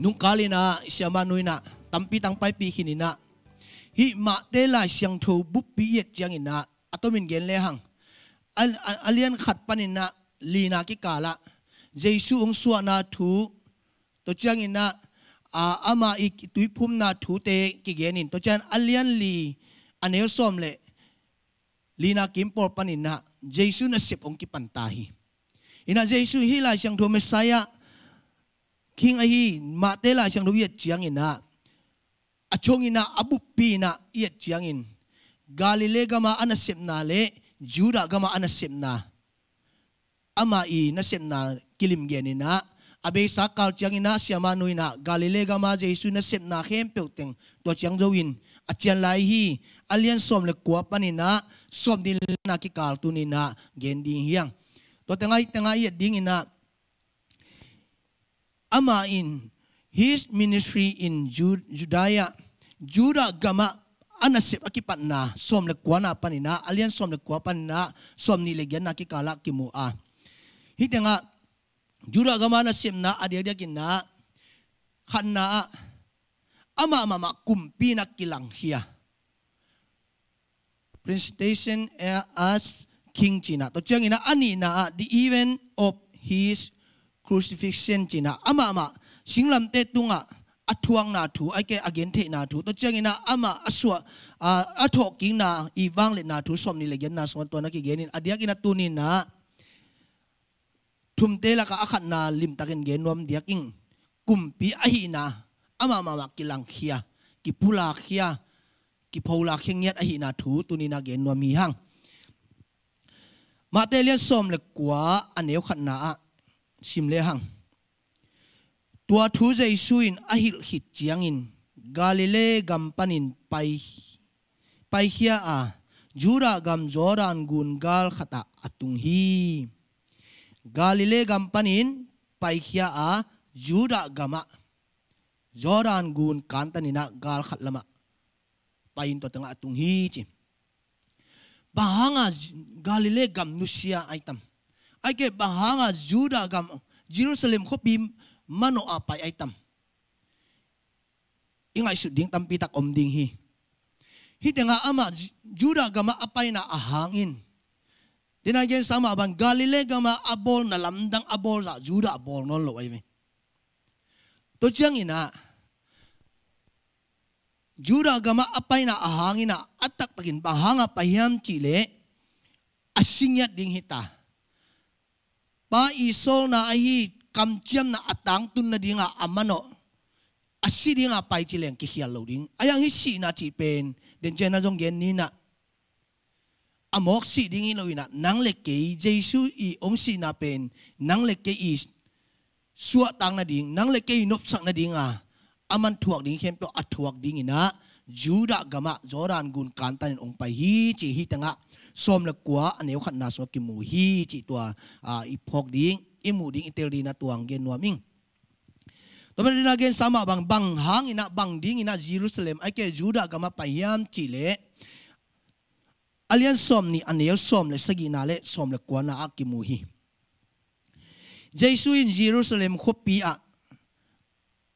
nung kalina siya manuina tampi tang pai pi hinina hi, ma, te la siang tho bu pi yet chiang ina, atomin gen le hang. Alian khat panina lina ki kala jesu ong suwa na thu to chiang ina, a, ama i tui phum na thu te ki genin to chan alian li anel som le lina kim por panina jesu na sep ong ki pantahi ina, jesu, hi la siang tho, messiah king ahi ma te la chang tho yet chiang ina in ina abu pi na yet chiang in. Galile gama anasep na le juda gama anasep na. Ama i nasep na kilim genina abe sakal chiang ina siama nuina galile gama jesu na sep na teng to chiang join achian lai hi, alian som le kwa panina som din na ki kal tunina gen ding hiang. To tengai tengai yet ding ina ama in his ministry in Judea Juda gama anasip akipat na som le kwa na panina alian som le kwa panina som ni legyan na ki kala ki mu a hitenga jura gamana sim na adia dia kin na khan ama ama ma kumpi na kilang hiya presentation as king china. To ina ani na the event of his crucifixion china ama ama, singlam tung à athuang na thu, ai ke again the na thu. To chang na, ama aswa a thok na, i le na thu, som ni le gen na som to na ki genin. Adia kina tunin na, thum te la ka akhat na, lim takin gen nom dia king. Kumpi ahi na, ama ma ma kilang khia, ki pula khia, ki phola kheng yat ahi na thu tuni na gen nom mi hang. Ma te som le kwa aneu khat na a sim le hang tua thu jai suin ahil hit chiang in galile gam panin pai pai hia a, jura gam joran gun gal khata atung hi. Galile gampanin paikhia a, jura gama zoran gun kantanina gal khatlama pain to tanga atung hi chi. Bahanga Galile gam nusia aitam. Ai ke bahanga Juda gam Jerusalem khopi mano apai aitam. Ingai su ding tampi tak om ding hi. Hi tenga ama Juda gama apai na ahangin. Dinagyan sama abang Galile gama abol na lamdang abol sa Juda abol non lo ay To chang ina Juda gama apay na ahangin na atak tagin bahanga pahiyam chile asingyat ding hita. Pa isol na ahi kamchiam na atang tun na dinga amano. Asi dinga pai chileng kihiyal lo ding. Ayang hisi na chi pen. Den chen na jong gen ni na. Amok si ding lo ina. Nang le ke jesu i om si na pen. Nang le ke i suwa tang na ding. Nang le ke nop sak na ding a. Aman thuak ding, khem pe athuak ding ina. Juda gama joran gun kan tan ong pai hi chi hi tanga som la kwa aneu khat na so ki mu hi chi tua a à, i phok ding i mu ding itel dina tuang gen nuaming to men dina gen sama bang bang hang ina bang ding ina jerusalem, ai ke juda gama payam chi le alian som ni anel som le sagi na le som le ki mu hi. Jesu in Jerusalem khopi a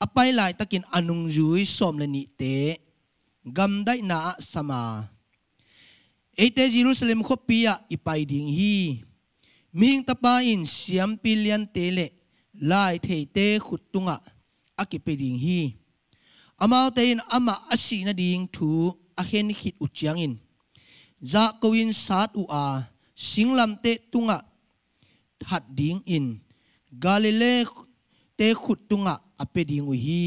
apai lai takin anung jui som le ni te gam dai na sama เอเตจิรุสเล็มขบปียะอิปายดิ่งฮีมิงตะปาอินเสียมปิเลียนเตเลไลาเทเตขุดตุงะอากิปดิ่งฮีอามาเตินอามาอสีนาดิ่งทูอาเห็นขิดอุจยังอินจากวินสาตอุอาสิงลำเตตุงะหัดดิ่งอินกาลิเลเตขุดตุงะอเปดิ่งอุฮี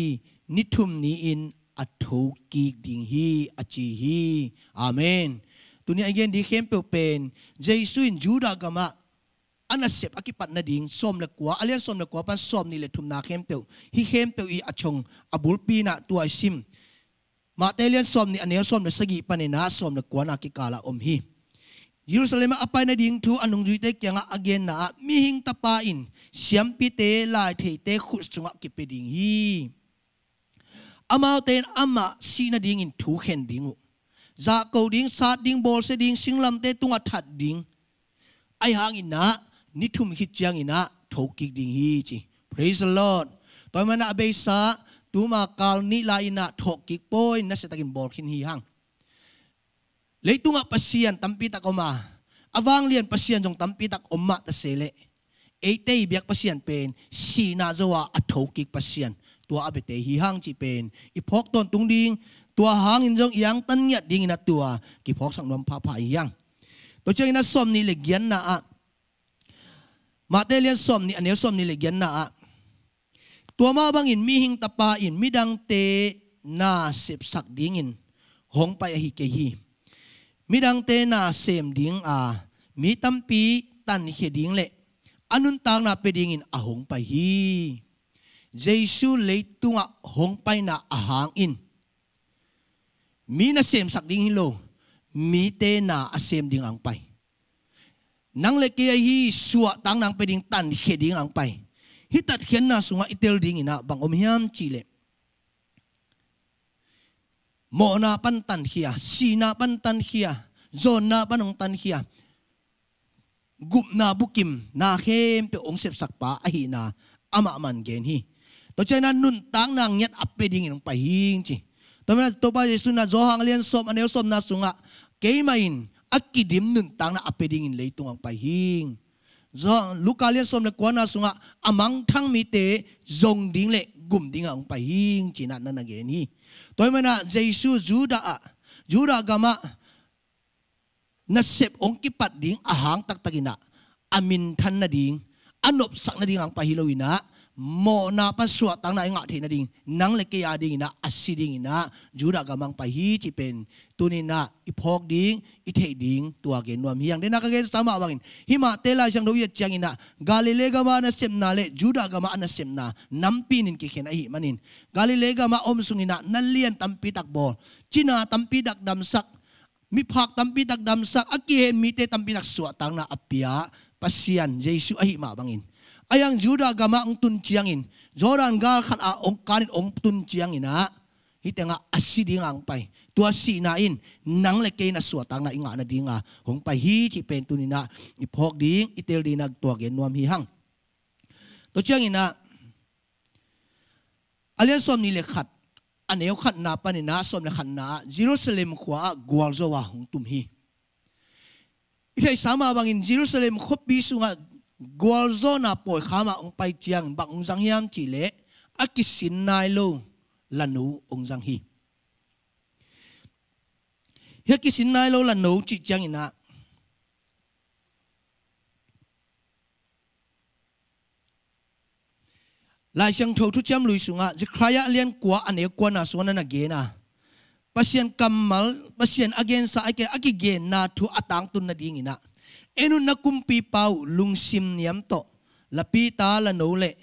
นิทุมนีอินอัทโกีดิ่งฮีอจีฮีอาเมน amen tuni again, di khem pe pen jesu juda gama. Anasep akipat na ding, som le kwa alian som le kwa pan som ni le thum na khem pe hi khem pe i achong, abul pi na tu ai sim ma telian som ni anel som na sagi panina som na ki kala om hi. Jerusalem apay na ding tu anong juite kya nga again na mihing tapain siyam pite lai te te khus chunga ki peding hi. Amao ten ama si na ding in tu khen dingu za ko ding sa ding bol se ding singlam te tunga that ding ai hang ina ni thum hit chiang ina thokik ding hi chi praise the lord toy mana abesa tu ma kal ni la ina thok ki poi na se takin bol khin hi hang leitunga pasian tampi tak oma awang lian pasian jong tampi tak oma ta sele ate biak pasian pen si na zawa a thok ki pasian tua abete hi hang chi pen ipok ton tungding ตัวหางอินจงยังตันเงียดดิ่งนัดตัวกิพอกสังนวมพาพายังตัวเจ้าอินสมนี่เล็กยันนะอะมาเตเลียนสมนี่อันเนี้ยสมนี่เล็กยันนะอะตัวมาบังอินมีหิงตะปาอินมีดังเตนาสิบสักดิ่งินหงไปอหิเกฮีมีดังเตนาเสมดิ่งอามีตัมปีตันเขดิ่งเละอนุนตางนาเปดิ่งินอหงไปฮีเจสูเลตุงะหงไปนาอาหางอิน sem sak ding hilo. Mi te na asem ding ang pai. Nang le kia hi suwa tang nang pe ding tan he ding ang pai. Hitat khian na sunga itel ding ina bang om hiam chile mo na pan tan khia si na pan tan khia zon na panong tan khia gup na bukim na khem pe ong sep sak pa a hi na ama man gen hi. To chana nun tang nang nyat ape ding in pa hing chi to na to pa yesu na zo hang lian som anel som na sunga ke main akidim nun tang na ape ding in leitung ang pa hing zo luka lian som na kwa na sunga amang thang mi te zong ding le gum ding ang pa hing na na gen hi to na jesu juda a juda gama na sep ong kipat ding ahang tak takina amin than na ding anop sak na ding ang na mo na pa tang na nga thi na ding. Nang le ke ading na asiding na jura gamang pahi chi pen. Tuni na iphok ding, i the ding tua ge nuam. Hiang de na ka ge sama bangin. Hima tela jang do ye chang ina. Galile gama na sem na le juda gama na sem na. Nampi nin ki khen hi manin galile gama om sungina nalian tampi tak bol china tampi dak dam sak. Mi phak tampi tak dam sak. Aki mi te tampi tak suwa tang na. Apia pasian jesu ahi ma bangin ayang juda gama ang tun chiangin. Zoran gal khat a ong kanit ong tun chiangin, ha? Hitenga asiding ang pai. Tua si na in. Nang le ke na suwa tang na inga na dinga hong pai hi chi pen tu na. Iphok ding itel di nag tua gen nuam hi hang. To chiangin na, alian som ni le khat. Aneu khat na pani na, som na khat na. Jerusalem khwa gwal zo wa hung tum hi. Ithai sama bangin jerusalem khop bi sunga gwal zo na poi khama ong pai chiang bang ong jang hiam chi le akisin nai lo lanu ong jang hi. Hi kisin nai lo lanu chi chiang ina. Lai siang thâu thu cham lui sunga zikraya lian kwa ane kwa na suana na ge na. Pasien kamal pasien again sa ake aki ge na thu atang tun na ding ina na kumpi pau lungsim niam to. Lapi ta la no le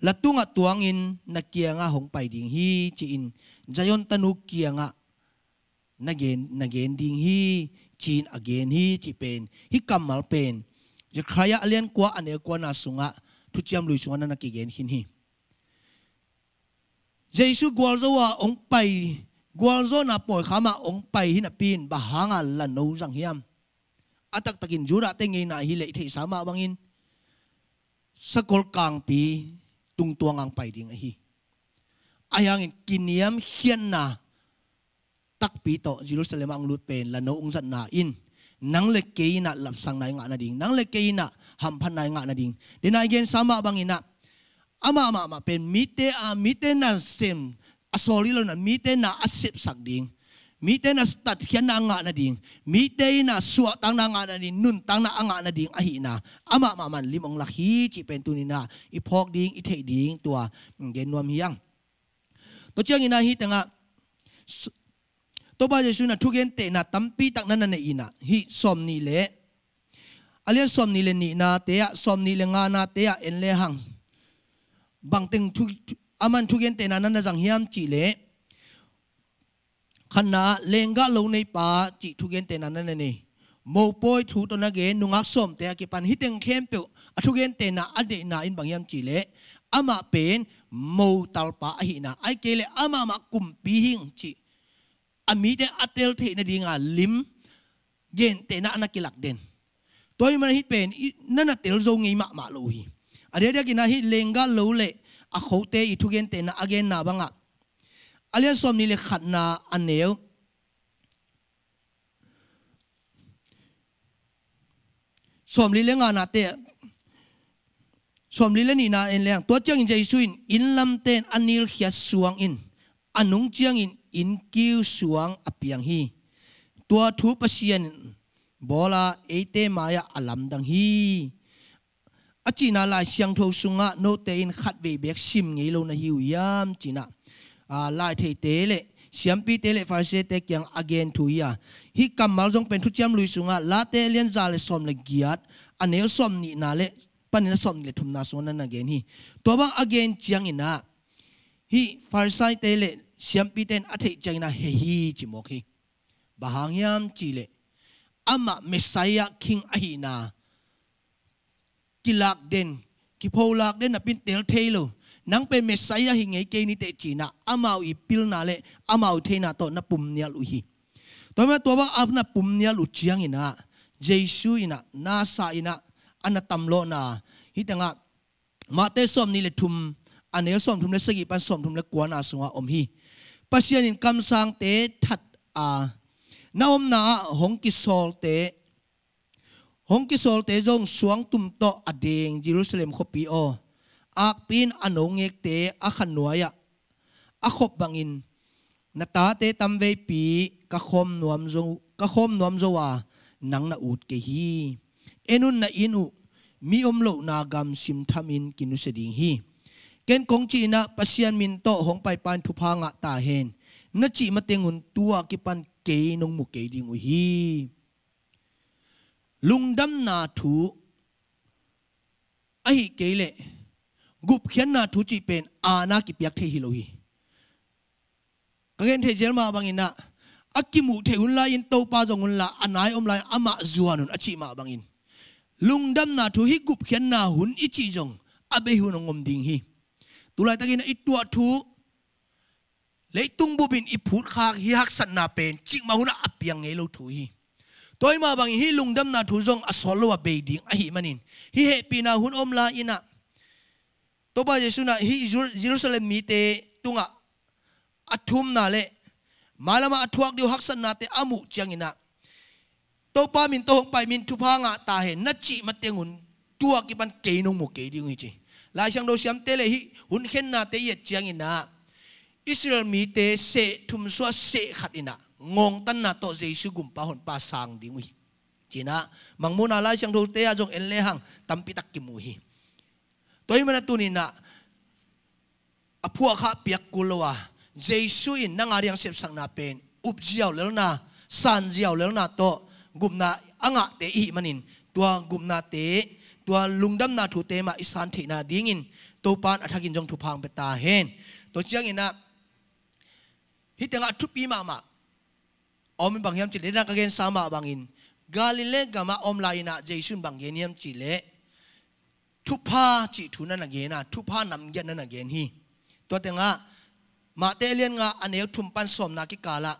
la tuangin na kianga hong pai ding hi chiin. jayon tanu kianga nagen nagen ding hi chin again hi, chi pen, hi kamal pen. Zikraya alian kwa ane kwa na sunga, thu cham lui sunga na ki hin hi. Jesu gwalzo wa ong pai gwalzo na poi khama ong pai hin pin, ba la no jang hiam atak takin jura te ngei na hi le the sama bangin. Sakol kang pi tung tuang ang pai ding hi. Ayang kiniam hian na tak pi to Jerusalem ang lut pen la no ung zat na in. Nang le ke na lap sang na nga na ding. Nang le ke na ham phan na nga na ding. Dina gen sama bangina ama ama ama, pen mite a mite na sem asoli lo na mite na asip sak ding. มีแต่นัสตัดเขียนนางานดิ่งมีแต่นัสวตังนางานดิ่งนุ่นตังนางานดิ่งอหินาอามามามันลิมองลักฮีจิเป็นตุนินาอีพอกดิ่งอีเทดิ่งตัวเกนนวมเฮียงตัวเชียงอินาฮีตังะตัวบาเยสูนะทุกเย็นเตนาตั้มปีตักนันนั่นอินาฮีสมนี่เละอะไรสมนี่เลนี่นาเตะสมนี่เลงานาเตะเอ็นเลหังบางติงทุกอามันทุกเย็นเตนะนั้นนะจังเฮียมจีเละ chi na khana lenga lo nei pa chi thu gen tên na na ne mo poi thu to na ge nungak som te ki pan hiteng khem pe a thu gen tên na ade na in bang yam chi le. Ama pen mo tal pa a hi na. Ai ke le ama ma kum pi hing chi. Ami te atel the na dinga lim gen tên na na kilak den. Toy man hit pen na na tel zo ngei ma ma lo hi. Adia dia kina hi lenga lo le a khote i thugen te na again na อะไรสวมนี่เลยขัดนาอันเนียวสวมลิเลงานาเตะสวมลิเลนีนาเอ็นแรงตัวเจียงอินใจสุนอินลำเตนอันนิลเขียสวงอินอันนุงเจียงอินอินกิ้วสวงอเปียงฮีตัวทูปเชียนบอลาเอเตมายาอัลลัมดังฮีอจีนาลายเชียงโทสุงะโนเตอินขัดเวเบกชิมไงโลนะฮิวยามจีนา ลายเทเตเลเสียมปีเตเลฟาเซเตกียงอเกนทุยาฮิกำมารจงเป็นทุจมลุยสุงาลาเตเลียนซาเลสอมเลกียดอันเนลสอมนีนาเลปันเนลสอมเลทุมนาสนันอเกนฮีตัวบังอเกนจียงอินาฮิฟาไซเตเลเสียมปีเตนอเทจียงนาเฮฮีจิมอกฮีบาฮังยามจีเลอามะเมสายาคิงอหินากิลักเดนกิโพลักเดนนับเป็นเตลเทโล nang pe messiah hi ngei ke ni te chi na amau i pil na le amau the na to na pum nia lu hi to ma to ba ap na pum nia lu chiang ina jesu ina na sa ina ana tamlo na hi tanga ma te som ni le thum ane som thum le sagi pan som thum le kwana sunga om hi pasian in kam sang te that a na om na hong ki sol te hong ki sol te jong suang tum to adeng jerusalem khopi o ak pin anong ngek te akhanuaya akhop bangin. Na ta te tam pi, ka khom nuam zo, ka khom nuam zo wa nang na ut ke hi. Enun na inu, mi om lo na gam sim thamin kinu se ding hi. Ken kong chi na pasian min to hong pai pan thu pha nga ta hen. Na chi ma tengun tua ki pan ke nong mu ke ding u hi. Lungdam na thu ai ke le gup khian na thu chi pen, ana ki piak the hi lo hi. Again the jel ma bangina akimu the un la in to pa jong un la, anai om lai ama zuanun achi ma bangin. Lungdam na thu hi gup khian na hun ichi jong abe hun ngom ding hi. Tulai takin itua thu, leitung bubin iput khak hi hak san na pen chik ma hun apiang ngei lo thu hi. Toy ma bang hi lungdam na thu jong asolo be ding a hi manin. Hi he pina hun om la ina to ba jesu na hi jerusalem mi te tunga. Athum na le. Malama athuak diu haksan na te amu chiang ina. To pa min to hong pai min thu pha nga ta he na chi ma tengun tua ki ban ke nong mu ke di ngi chi. Lai sang do siam te le hi hun khen na te ye chiang ina. Israel mi te se thum suwa se khat ina. Ngong tan na to jesu gum pa hon pa sang di ngi. China, mangmuna lai sang do te a jong en le hang tampi tak ki mu hi. ตัวมันตุนินะอพัวข้าเปียกกุลวะเจสุอินนางอาเรียงเสพสังนาเป็นอุบเจียวแล้นาสันเจียวแล้นาโตกุมนาอ่างเตอีมันิน ตัวกุมนาเตตัวลุงดำนาถูเตมาอิสันเทนาดิ้งินตัวปานอัฐกินจงถูพังเปตาเฮนตัวเจียงินะฮิตังะทุปีมามาอมบังยามจิเลนักเกณฑ์สามะบังอินกาลิเลกามาอมลายนะเจสุนบังเยนยามจิเล ทุพาจิทุนันเกนะทุพานำเยันนันเกนฮีตัวเต็งะมาเตเลียนงะอันเอวทุมปันสมนักิกาละ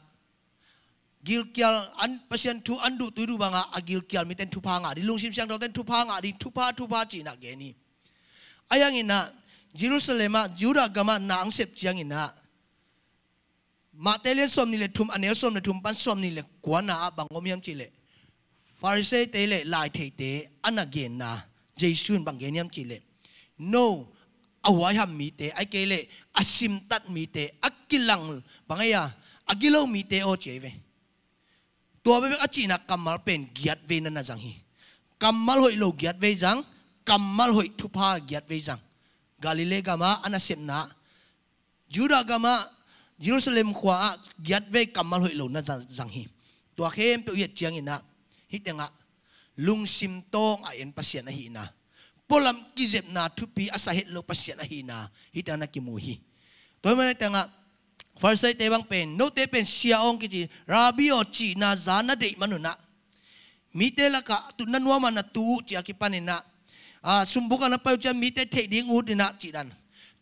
กิลเกียลอันเปอร์เซ็นต์ทุอันดูตุยดูบังอะกิลเกียลมีแต่ทุพ้างะดิลุงชิมเชียงเราเต็นทุพ้างะดิทุพ้าทุพ้าจีนักเกนีอายังนี้นะยิรุสเลมมยูรากามะนางเสพจียงนี้นะมาเตเลียนสมนี่เลยทุมอันเอวสมเลยทุมปันสมนี่เลยกวนนะบังอมยมจีเลฟาริเซเตเลไลเทเตอันนักเกนนะ Jason bằng cái niệm chỉ lệ, no awai ham mi te, ai kể lệ, asim tat mi te, akilang, bằng ấy à? Agilo mi te o chế về. Tua bé bé achi na kamal pen giat về nana rằng hi. Kamal hội lâu giat về rằng kamal hội thu pa giat về rằng Galilee gama anasem na Judah gama, Jerusalem khóa giat về kamal hội lâu na rằng hi. Tua khem biểu hiện chiang ina. Hi tenga lung sim tong a en pasien a hi na. Polam ki jep na thu pi asa het lo pasien a hi na. Hi ta na ki mu hi. Toy ma ta nga farsai te bang pen, no te pen sia ong ki ji rabi o chi, na za na de manu na. Mi te la ka, tu na nuwa ma na tu chi a ki pa ni na. A, sumbuka na pa cha, mi te the ding u na, chi dan.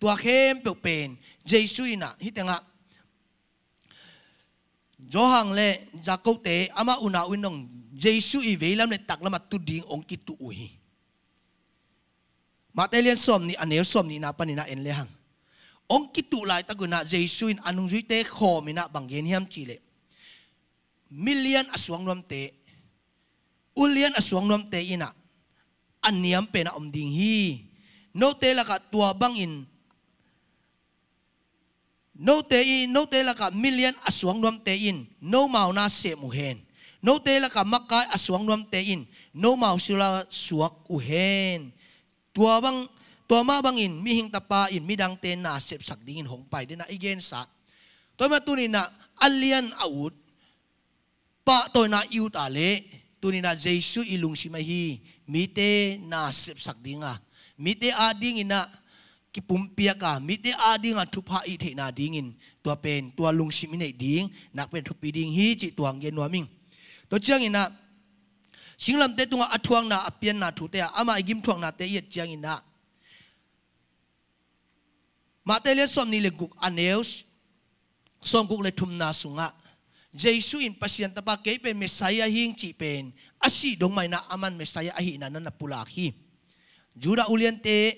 Tua khem pe pen, jesu ina hi ta nga jo hang le jakau te, ama una winong jesu i veilam le tak lama tu ding ong ki tu uhi ma te lian som ni anel som ni na panina en le hang ong kitu lai ta guna Jesus in anung zui te kho mina bangen hiam chi le million aswang nom te ulian aswang nom te ina aniam pe na om ding hi. No te la ka tua bang in. No te in no te la ka million aswang nom te in. No mau na se mu hen No tela ka maka aswang nuam tein. No mau sila suak uhen. Tuabang tuama bangin mihing tapain midang ten na asep sakdingin hongpay din na igensa. Tuama tunin na alian awut pa to na iut ale. Tunin na Jesu ilung si mahi. Mite na asep sakdinga. Mite ading ina kipumpia ka. Mite ading at tupa ite na dingin. Tua pen, tua lung si minay ding. Nakpen tupi ding hi, chi tuang genuaming. To chiang ina singlam te tunga athuang na apian na thu te ama igim thuang na te yet chiang ina ma te le som ni le guk aneus som guk le thum na sunga jesu in pasien tapa ke pe mesaya hing chi pen asi dong mai na aman mesaya ahi na na pula hi jura ulian te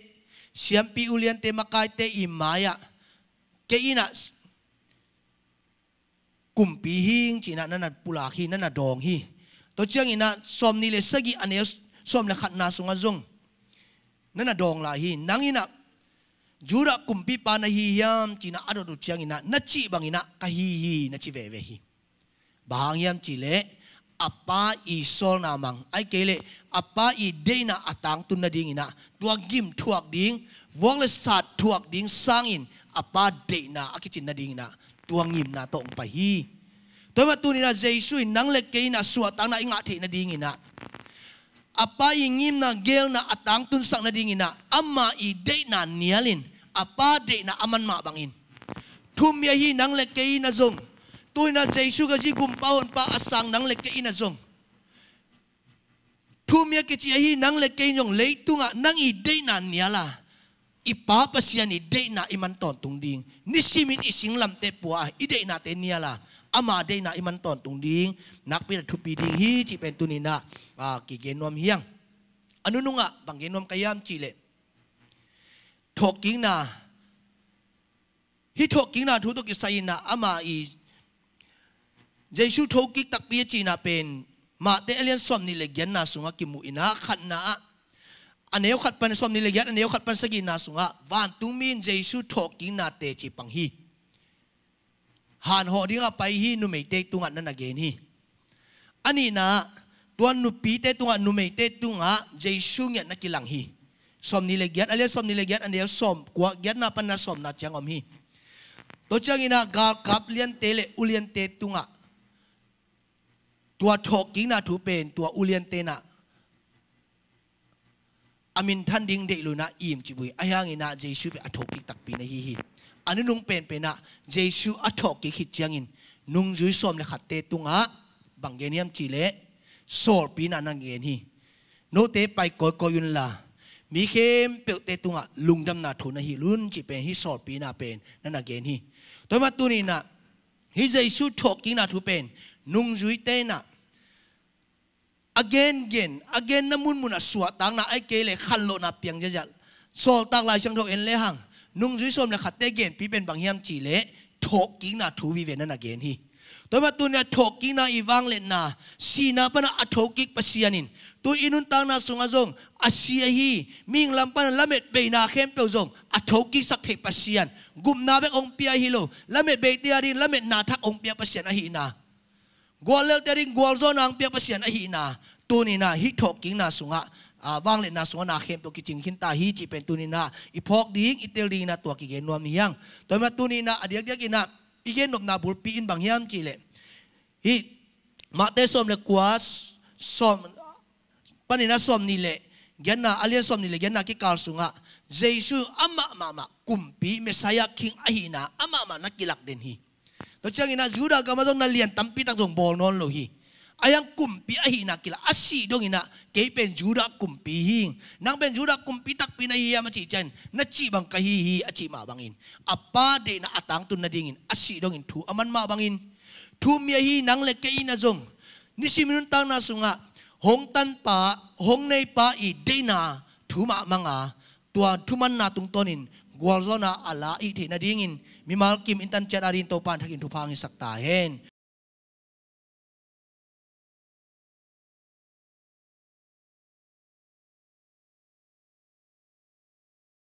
siampi ulian te makai te imaya ke ina kumpi hing chi na na pula hi na na hi to chiang ina som ni le sagi aneus som le khat na sunga zong na na dong la hi nang ina jura kumpi pa na hi yam chi na ado du chiang ina na chi bang ina ka hi hi na chi ve ve hi bang yam chi le apa i sol na mang. Ai ke le apa i de na atang tun na ding ina. Tua gim thuak ding wong le sat thuak ding sang in apa de na akichin na ding na tuang ngim na tong pa hi. Tôi mà tu ni na jesu nang le ke na suat tang na inga the na ding ina. Apa ingim na gel na atang tun sang na ding ina. Amma i de na nialin. Apa de na aman ma bangin thum ya hi nang le ke na zong. Tôi na jesu ga ji gum paon pa asang nang le ke na zong. Thum ya ke chi hi nang le ke nyong le tunga nang i de na niala ipa pasian i de na iman ton tung ding ni simin ising lam te puwa i de na te niala. Ama de na iman ton tung ding nak pi thu pi ding hi, chi pen tunina a, ki genom hiang. Anu nunga, bang genom kayam chi le. Thok king na. Hi thok king na thu to ki sai na. Ama i jesu thok ki tak pi chi na pen. Ma te alien som ni le gen na sunga ki mu ina khat na. อันนี้ยขัดเป็นสมนิเลยยัอันนี้ยขัดเป็นสกินนาสุงะวันตุมินเจสุทอกินาเตจิปังฮีหันหอดิ้งไปฮีนุไม่เตตุงันนั่นเกนฮีอันนี้นะตัวนุปีเตตุงันนุไม่เตตุงะเจสุเนี่ยนักกิลังฮีสมนิเลยยัอันเนี้สมนิเลยยัอันเนี้ยสมกว่ายัดนับเป็นนัสมนัดจังอมฮีตัวจังอินากาคับเลียนเตเลอุเลียนเตตุงะตัวทอกินนาถูเป็นตัวอุเลียนเตนะ อามินท่านดิ้งเดลุนะอิมจิบุยอายังอินะเจชูเปอัฐกิตักปีนะฮีฮีอันนี้ลุงเป็นเป็นนะเจชูอัฐกิขิดยังอินนุงจุยสมเลขัดเตตุงะบางเกนียมจีเลโซลปีนันนังเยนฮีโนเตไปกอยกอยุนลามีเข้มเปียวเตตุงะลุงดำนาทุนะฮีลุนจีเป็นฮีโซลปีนาเป็นนั่นนังเยนฮีตัวมาตุนีนะฮีเจชูทกินาทุเป็นนุงจุยเตนะ again again. Again na mun mun aswa tang na ai kele khan lo na piang ja sol tak lai chang do en le hang. Nung zui som la khatte gen, pi ben bang hiam chi le, thok ki na thu vi ve na gen hi. To ma tu na thok ki na iwang le na, si na pa na athok ki pasianin tu inun tang na sunga zong asia hi, ming lam pa na lamet be na khem pe zong athok ki sak the pasian gum na be ong pia hi lo, lamet be ti ari lamet na thak ong pia pasian a hi na. gwalel tering gwalzo na ang pia pasian ahi na tuni na hi talking na sunga ah, wang le na sunga na hem to kiching hinta hi chi pen tuni na ipok ding itel ding na to ki gen nuam niyang to ma tuni na adiak diak ina igen nop na burpiin bang yam chi le. Hi mate som le kwas som panina som ni le gen na alien som ni le gen na ki kal sunga Jesus ama mama kumpi mesaya king ahina ama ama nakilak din hi. ตัวเจ้าอินาจูดากามาตรงนั่นเลียนตั้มปีตั้งตรงบอลนอนโลฮีอายังกุมปีไอหินักกิละอาศีดงินะเกยเป็นจูดากุมปีหิงนางเป็นจูดากุมปีตักปีนายยามาจีจนนัจีบังกะฮีฮีอาจีมาบังอินอปาเดนะอตังตุนนาดิงินอาศีดงินทูอามันมาบังอินทูมียฮีนางเล็กเกอินาจงนิสิมินุนตังนาสุงะหงตันป่าหงในป่าอีเดนาทูมามังอาตัวทุมันนาตุงตนินกวลโซนาอัลลาอีเทนาดิงิน Mimal kim intan chat arin to pan hakin dupangi saktahen.